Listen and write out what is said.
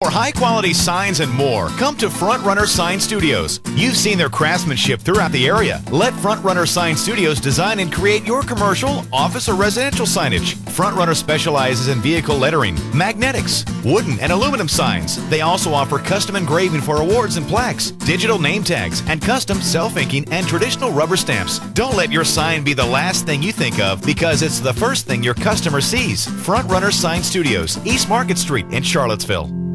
For high quality signs and more, come to Frontrunner Sign Studios. You've seen their craftsmanship throughout the area. Let Frontrunner Sign Studios design and create your commercial, office, or residential signage. Frontrunner specializes in vehicle lettering, magnetics, wooden, and aluminum signs. They also offer custom engraving for awards and plaques, digital name tags, and custom self inking and traditional rubber stamps. Don't let your sign be the last thing you think of because it's the first thing your customer sees. Frontrunner Sign Studios, East Market Street in Charlottesville.